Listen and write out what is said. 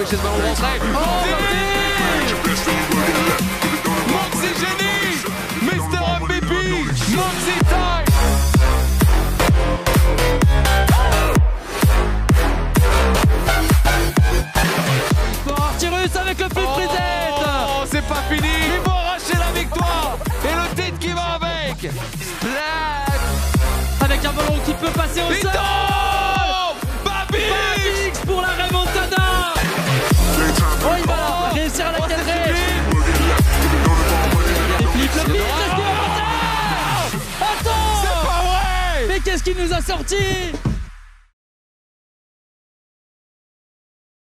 empêcher ce ballon de rentrer. Oh, Moxie génie. Mr. MVP Moxie time avec le flip reset. Oh, c'est pas fini. Ils vont arracher la victoire. Et le titre qui va avec. Splash. Avec un ballon qui peut passer au sol qu'est-ce qu'il nous a sorti